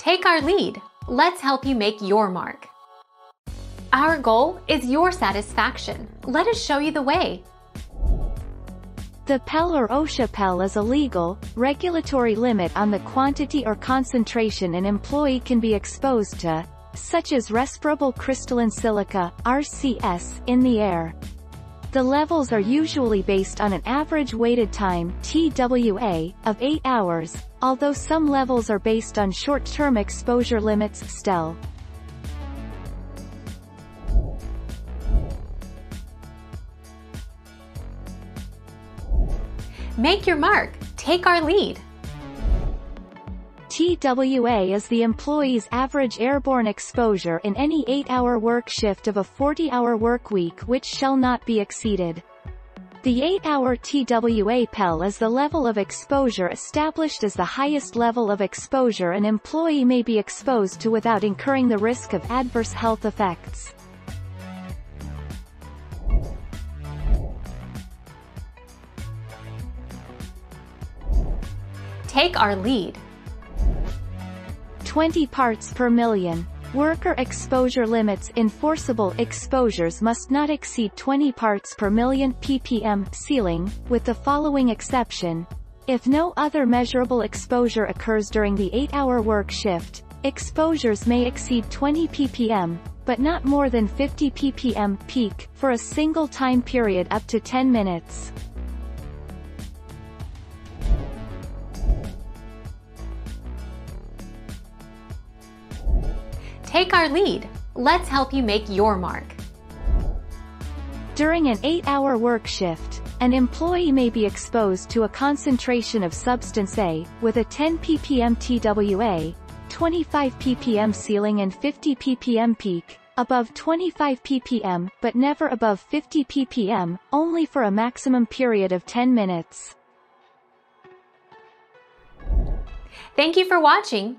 Take our lead. Let's help you make your mark. Our goal is your satisfaction. Let us show you the way. The PEL or OSHA PEL is a legal, regulatory limit on the quantity or concentration an employee can be exposed to, such as respirable crystalline silica, RCS, in the air. The levels are usually based on an average weighted time TWA, of 8 hours, although some levels are based on short-term exposure limits still. Make your mark. Take our lead. TWA is the employee's average airborne exposure in any 8-hour work shift of a 40-hour work week which shall not be exceeded. The 8-hour TWA PEL is the level of exposure established as the highest level of exposure an employee may be exposed to without incurring the risk of adverse health effects. Take our lead. 20 parts per million. Worker exposure limits enforceable exposures must not exceed 20 parts per million ppm ceiling, with the following exception. If no other measurable exposure occurs during the 8-hour work shift, exposures may exceed 20 ppm, but not more than 50 ppm peak, for a single time period up to 10 minutes. Take our lead. Let's help you make your mark. During an 8-hour work shift, an employee may be exposed to a concentration of substance A, with a 10 ppm TWA, 25 ppm ceiling and 50 ppm peak, above 25 ppm, but never above 50 ppm, only for a maximum period of 10 minutes. Thank you for watching.